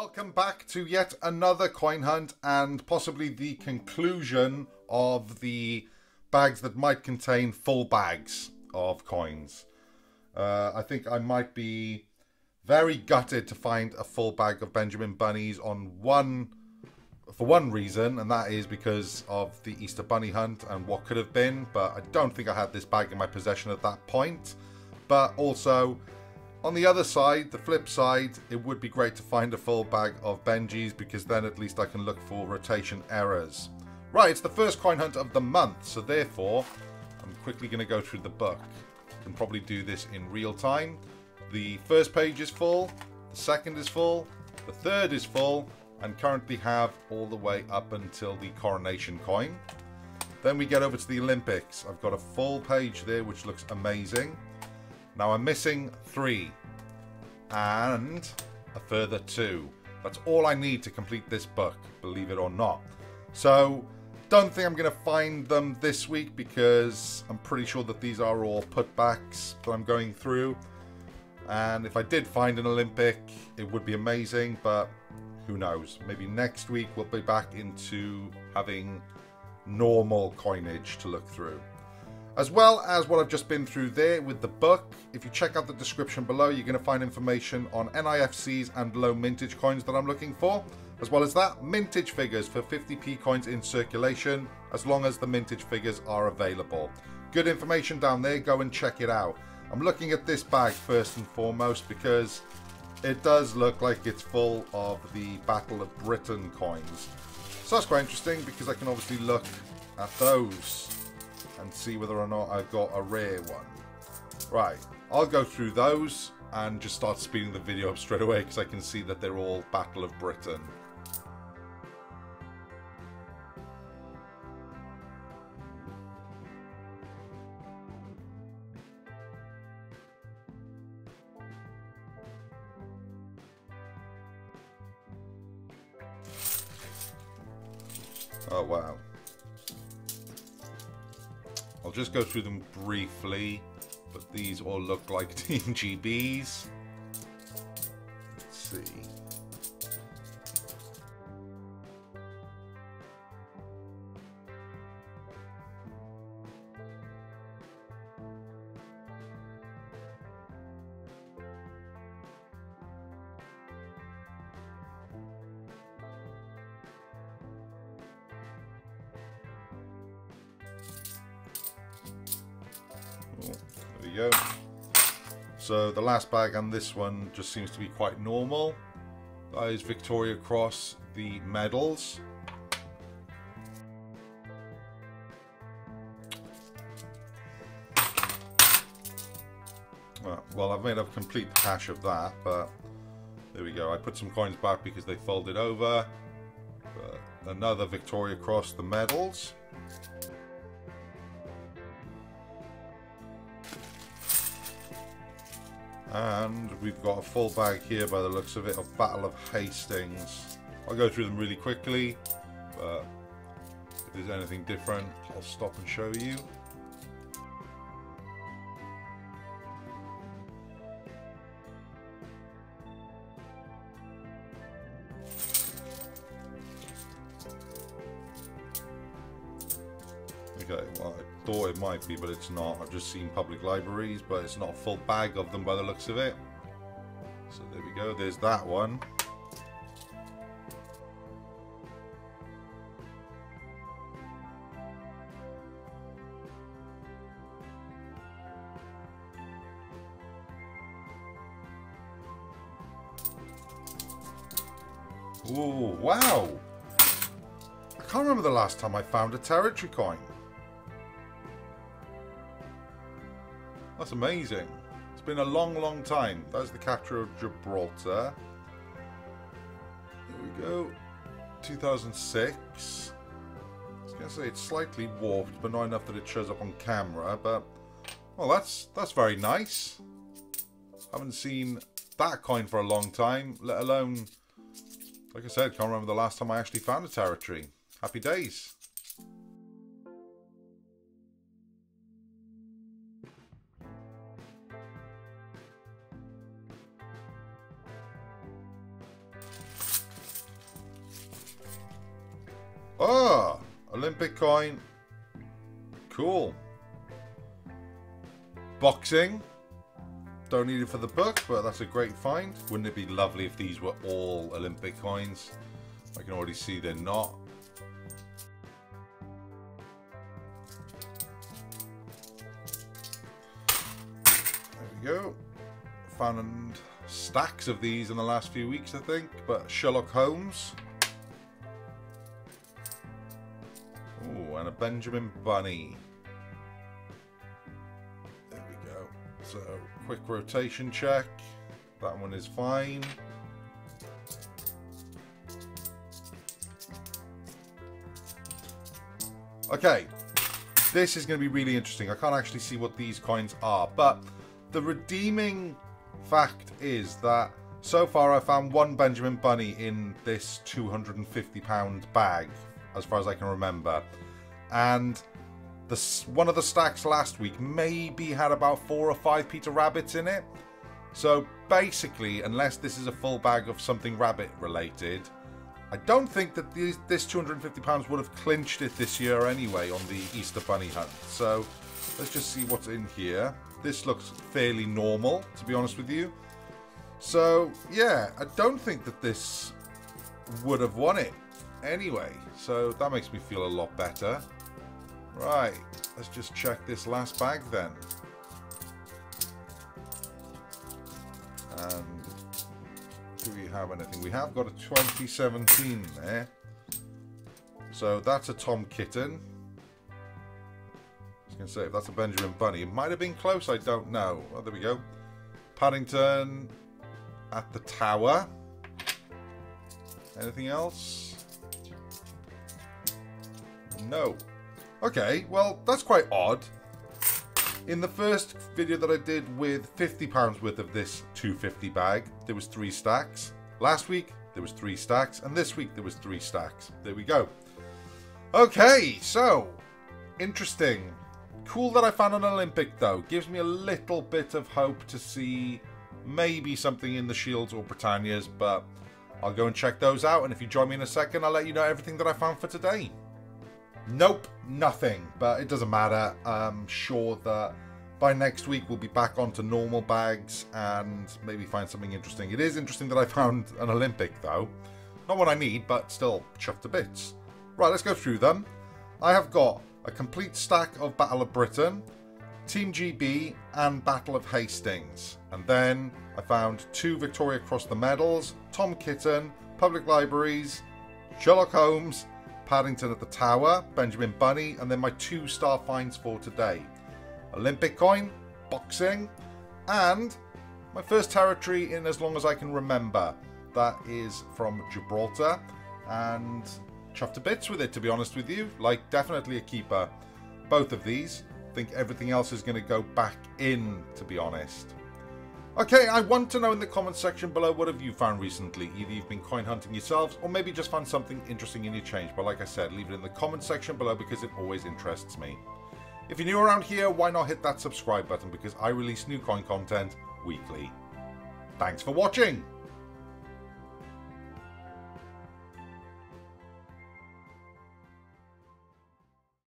Welcome back to yet another coin hunt and possibly the conclusion of the bags that might contain full bags of coins. Uh, I think I might be very gutted to find a full bag of Benjamin Bunnies on one for one reason, and that is because of the Easter Bunny hunt and what could have been, but I don't think I had this bag in my possession at that point. But also, on the other side, the flip side, it would be great to find a full bag of Benjis because then at least I can look for rotation errors. Right, it's the first coin hunt of the month, so therefore, I'm quickly going to go through the book. I can probably do this in real time. The first page is full, the second is full, the third is full, and currently have all the way up until the coronation coin. Then we get over to the Olympics. I've got a full page there, which looks amazing. Now I'm missing three and a further two. That's all I need to complete this book, believe it or not. So, don't think I'm going to find them this week because I'm pretty sure that these are all putbacks that I'm going through. And if I did find an Olympic, it would be amazing, but who knows. Maybe next week we'll be back into having normal coinage to look through as well as what I've just been through there with the book. If you check out the description below, you're going to find information on NIFCs and low mintage coins that I'm looking for. As well as that, mintage figures for 50p coins in circulation, as long as the mintage figures are available. Good information down there, go and check it out. I'm looking at this bag first and foremost because it does look like it's full of the Battle of Britain coins. So that's quite interesting because I can obviously look at those and see whether or not I've got a rare one. Right, I'll go through those and just start speeding the video up straight away because I can see that they're all Battle of Britain. Oh wow. I'll just go through them briefly, but these all look like Team GBs. Let's see. Go. So the last bag and this one just seems to be quite normal. That is Victoria Cross, the medals. Well, I've made a complete cache of that, but there we go. I put some coins back because they folded over. But another Victoria Cross, the medals. And we've got a full bag here by the looks of it of Battle of Hastings. I'll go through them really quickly, but if there's anything different, I'll stop and show you. Well, I thought it might be, but it's not. I've just seen public libraries, but it's not a full bag of them by the looks of it. So there we go, there's that one. Ooh, wow! I can't remember the last time I found a territory coin. That's amazing. It's been a long, long time. That's the capture of Gibraltar. Here we go. 2006. I was going to say it's slightly warped, but not enough that it shows up on camera. But, well, that's, that's very nice. Haven't seen that coin for a long time, let alone, like I said, can't remember the last time I actually found a territory. Happy days. Oh, Olympic coin. Cool. Boxing. Don't need it for the book, but that's a great find. Wouldn't it be lovely if these were all Olympic coins? I can already see they're not. There we go. Found stacks of these in the last few weeks, I think. But Sherlock Holmes. And a Benjamin Bunny. There we go. So, quick rotation check. That one is fine. Okay, this is going to be really interesting. I can't actually see what these coins are, but the redeeming fact is that so far I found one Benjamin Bunny in this £250 bag, as far as I can remember. And the, one of the stacks last week maybe had about four or five Peter Rabbits in it. So basically, unless this is a full bag of something rabbit related, I don't think that these, this £250 would have clinched it this year anyway on the Easter Bunny hunt. So let's just see what's in here. This looks fairly normal, to be honest with you. So, yeah, I don't think that this would have won it anyway. So that makes me feel a lot better. Right, let's just check this last bag then. And do we have anything? We have got a 2017 there. So that's a Tom Kitten I was going to say if that's a Benjamin Bunny. It might have been close, I don't know. Oh, there we go. Paddington at the tower. Anything else? No. Okay, well, that's quite odd. In the first video that I did with £50 worth of this 250 bag, there was three stacks. Last week, there was three stacks. And this week, there was three stacks. There we go. Okay, so, interesting. Cool that I found an Olympic though. Gives me a little bit of hope to see maybe something in the Shields or Britannias, but I'll go and check those out. And if you join me in a second, I'll let you know everything that I found for today. Nope, nothing. But it doesn't matter. I'm sure that by next week we'll be back onto normal bags and maybe find something interesting. It is interesting that I found an Olympic though. Not what I need, but still chuffed to bits. Right, let's go through them. I have got a complete stack of Battle of Britain, Team GB, and Battle of Hastings. And then I found two Victoria Cross the Medals, Tom Kitten, Public Libraries, Sherlock Holmes, Paddington at the Tower, Benjamin Bunny, and then my two star finds for today. Olympic coin, boxing, and my first territory in as long as I can remember. That is from Gibraltar, and chuffed to bits with it, to be honest with you. Like, definitely a keeper. Both of these. think everything else is going to go back in, to be honest. Okay, I want to know in the comments section below what have you found recently. Either you've been coin hunting yourselves or maybe just found something interesting in your change. But like I said, leave it in the comments section below because it always interests me. If you're new around here, why not hit that subscribe button because I release new coin content weekly. Thanks for watching!